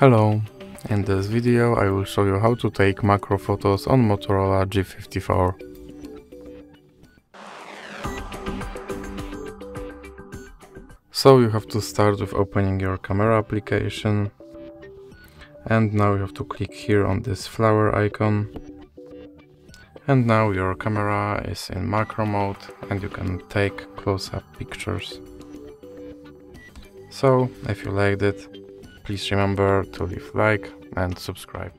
Hello, in this video I will show you how to take macro photos on Motorola G54. So you have to start with opening your camera application and now you have to click here on this flower icon and now your camera is in macro mode and you can take close-up pictures. So if you liked it, please remember to leave like and subscribe.